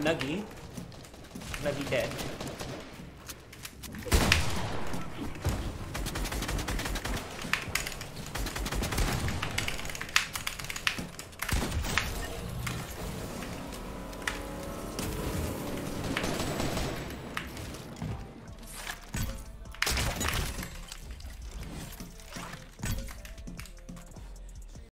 Nuggy. Nuggy dead.